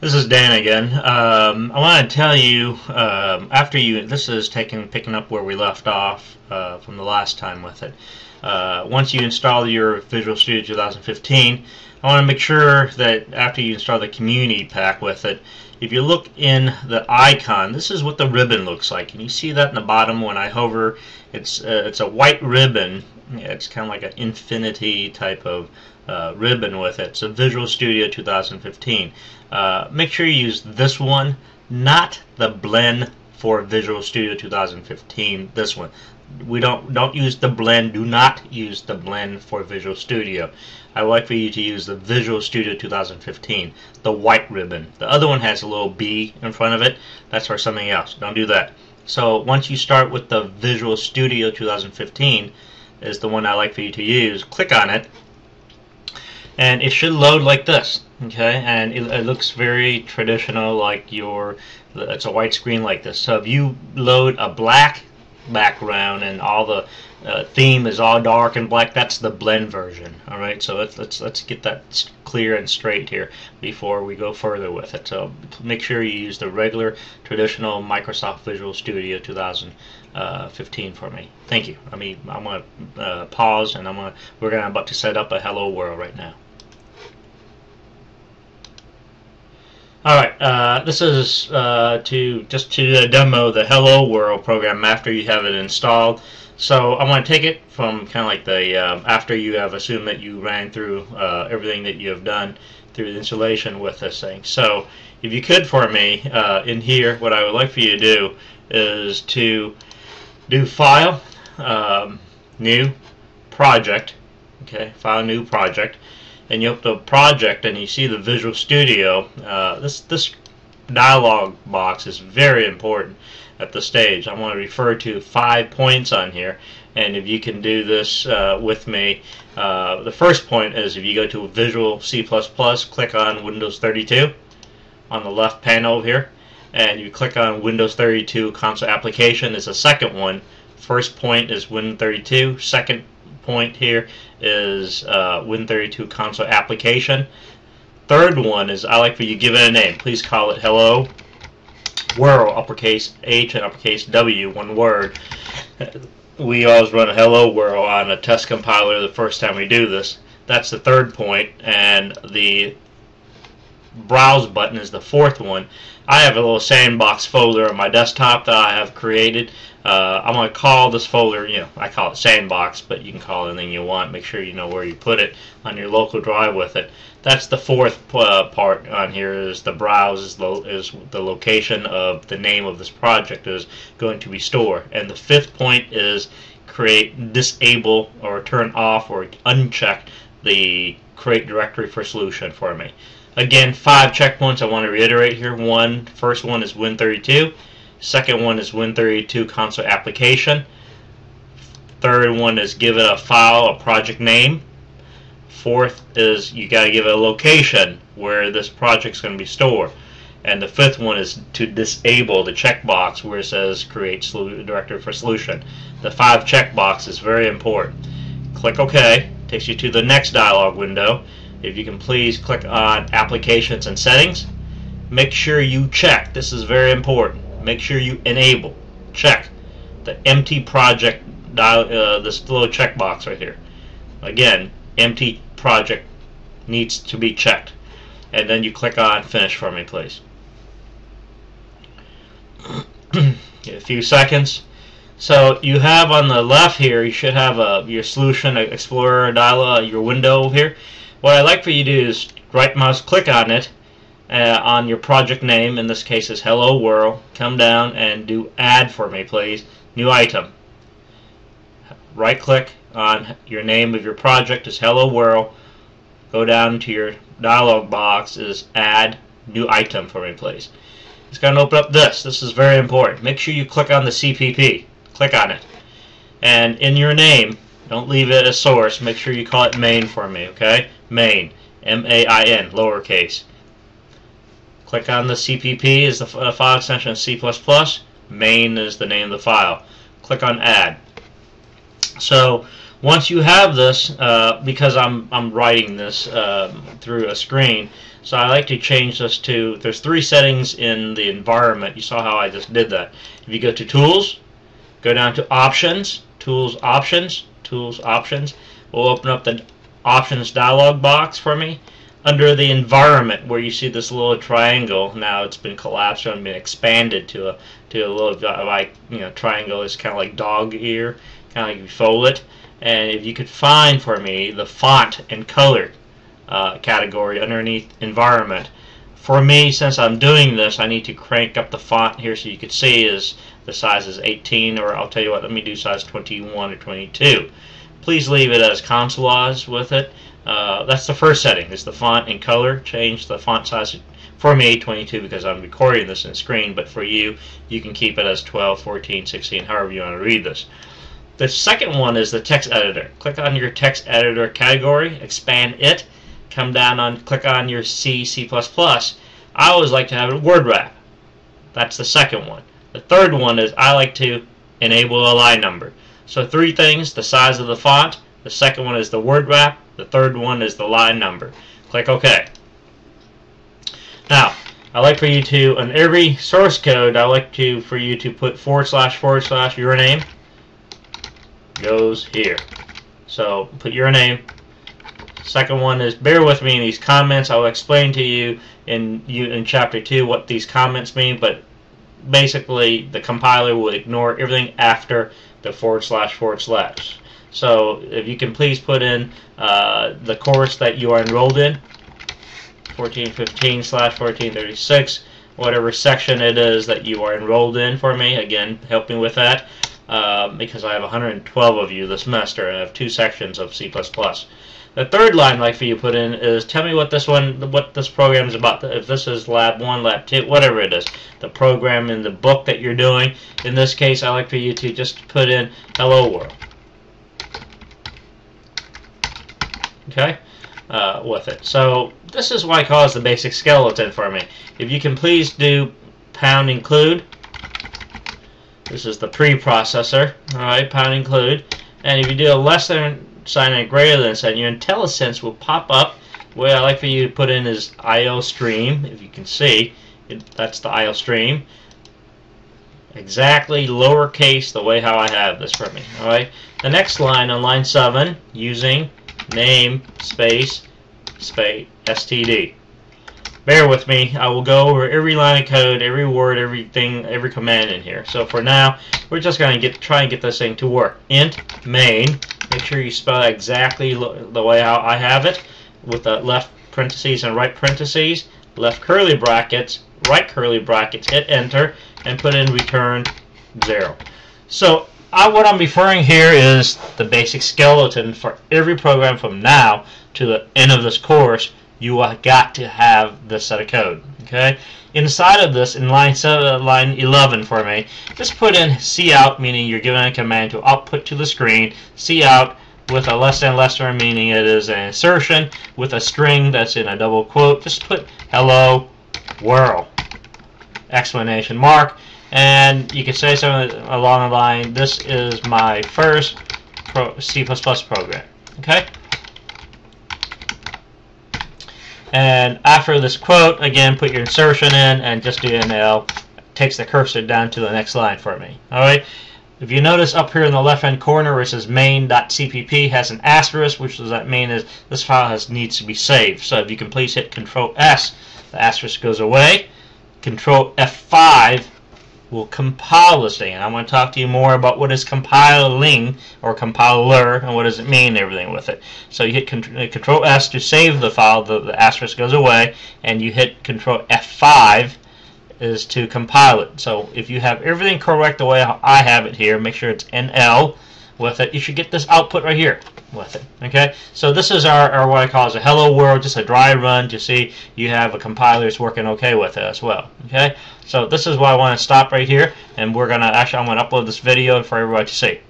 This is Dan again. Um, I want to tell you um, after you this is taking picking up where we left off uh, from the last time with it. Uh, once you install your Visual Studio 2015, I want to make sure that after you install the community pack with it, if you look in the icon, this is what the ribbon looks like. And you see that in the bottom when I hover. It's uh, it's a white ribbon. It's kind of like an infinity type of uh, ribbon with it. So Visual Studio 2015. Uh, make sure you use this one, not the blend for Visual Studio 2015. This one. We don't don't use the blend. Do not use the blend for Visual Studio. I would like for you to use the Visual Studio 2015, the white ribbon. The other one has a little B in front of it. That's for something else. Don't do that. So once you start with the Visual Studio 2015, is the one I like for you to use. Click on it, and it should load like this okay? And it, it, looks very traditional like your it's a white screen like this. So if you load a black background and all the uh, theme is all dark and black that's the blend version all right? So let's let's let's get that clear and straight here before we go further with it. So make sure you use the regular traditional Microsoft Visual Studio 2015 for me. Thank you. I mean I'm gonna uh, pause and I'm gonna we're gonna about to set up a hello world right now Alright, uh, this is uh, to just to demo the Hello World program after you have it installed. So I'm going to take it from kind of like the uh, after you have assumed that you ran through uh, everything that you have done through the installation with this thing. So if you could for me uh, in here, what I would like for you to do is to do File, um, New, Project, okay, File, New, Project and you open the project and you see the Visual Studio, uh, this this dialog box is very important at the stage. I want to refer to five points on here and if you can do this uh, with me uh, the first point is if you go to Visual C++ click on Windows 32 on the left panel here and you click on Windows 32 console application is the second one first point is Win32 second point here is uh, Win32 console application. Third one is I like for you give it a name. Please call it Hello World, uppercase H and uppercase W, one word. We always run Hello World on a test compiler the first time we do this. That's the third point, and the browse button is the fourth one. I have a little sandbox folder on my desktop that I have created. Uh, I'm going to call this folder, you know, I call it sandbox, but you can call it anything you want. Make sure you know where you put it on your local drive with it. That's the fourth uh, part on here is the browse is the, is the location of the name of this project is going to be stored. And the fifth point is create, disable, or turn off or uncheck the create directory for solution for me. Again, five checkpoints I want to reiterate here. One, first one is Win32. Second one is Win32 console application. Third one is give it a file, a project name. Fourth is you got to give it a location where this project's going to be stored. And the fifth one is to disable the checkbox where it says create directory for solution. The five checkbox is very important. Click OK. Takes you to the next dialog window. If you can please click on Applications and Settings. Make sure you check, this is very important, make sure you enable, check the empty project, uh, this little checkbox right here. Again, empty project needs to be checked. And then you click on Finish for me, please. a few seconds. So you have on the left here, you should have a, your Solution uh, Explorer dialog, uh, your window here. What I'd like for you to do is right mouse click on it uh, on your project name, in this case is Hello World. Come down and do add for me please. New item. Right click on your name of your project is Hello World. Go down to your dialog box is add new item for me please. It's going to open up this. This is very important. Make sure you click on the CPP. Click on it. And in your name, don't leave it as source. Make sure you call it main for me, okay? Main. M-A-I-N, lowercase. Click on the CPP is the uh, file extension C++. Main is the name of the file. Click on Add. So once you have this, uh, because I'm I'm writing this uh, through a screen, So I like to change this to, there's three settings in the environment. You saw how I just did that. If you go to Tools, go down to Options, Tools, Options, Tools, Options. We'll open up the Options dialog box for me. Under the environment, where you see this little triangle, now it's been collapsed and been expanded to a to a little like you know triangle. It's kind of like dog ear, kind of like you fold it. And if you could find for me the font and color uh, category underneath environment. For me, since I'm doing this, I need to crank up the font here so you can see is the size is 18, or I'll tell you what, let me do size 21 or 22. Please leave it as console Consolas with it. Uh, that's the first setting, is the font and color. Change the font size for me 22 because I'm recording this in screen, but for you, you can keep it as 12, 14, 16, however you want to read this. The second one is the text editor. Click on your text editor category, expand it, come down on click on your C, C++. I always like to have it word wrap. That's the second one. The third one is I like to enable a line number. So three things, the size of the font, the second one is the word wrap, the third one is the line number. Click OK. Now, I like for you to, on every source code, I like to for you to put forward slash forward slash your name goes here. So put your name Second one is bear with me in these comments. I'll explain to you in you in chapter two what these comments mean, but basically the compiler will ignore everything after the forward slash forward slash. So if you can please put in uh, the course that you are enrolled in, 1415 slash 1436, whatever section it is that you are enrolled in for me. Again, help me with that uh, because I have 112 of you this semester and I have two sections of C++. The third line like for you put in is tell me what this one, what this program is about. If this is lab one, lab two, whatever it is, the program in the book that you're doing. In this case, I like for you to just put in "Hello World." Okay, uh, with it. So this is why I call the basic skeleton for me. If you can please do pound include. This is the preprocessor. All right, pound include. And if you do a less than sign greater than sign, your IntelliSense will pop up. What I like for you to put in is IO stream, if you can see. It, that's the IO stream. Exactly lowercase the way how I have this for me. Alright. The next line on line 7, using name space space std. Bear with me. I will go over every line of code, every word, everything, every command in here. So for now, we're just going to get try and get this thing to work. int main Make sure you spell exactly the way I have it with the left parentheses and right parentheses, left curly brackets, right curly brackets, hit enter, and put in return 0. So I, what I'm referring here is the basic skeleton for every program from now to the end of this course. You have got to have this set of code. Okay. Inside of this, in line seven, uh, line 11 for me, just put in cout, meaning you're giving a command to output to the screen. Cout with a less than less than, meaning it is an insertion with a string that's in a double quote. Just put hello world explanation mark and you can say something along the line this is my first C++ program okay And after this quote, again, put your insertion in and just do endl. Takes the cursor down to the next line for me. All right. If you notice up here in the left-hand corner it says main.cpp has an asterisk, which does that mean is this file has needs to be saved. So if you can please hit Control S, the asterisk goes away. Control F5 will compile this thing. And I'm going to talk to you more about what is compiling or compiler and what does it mean and everything with it. So you hit uh, Control S to save the file, the, the asterisk goes away, and you hit Control F5 is to compile it. So if you have everything correct the way I have it here, make sure it's endl with it. You should get this output right here with it. Okay, so this is our, our what I call as a hello world, just a dry run to see you have a compiler that's working okay with it as well. Okay, so this is why I want to stop right here, and we're gonna actually I'm gonna upload this video for everybody to see.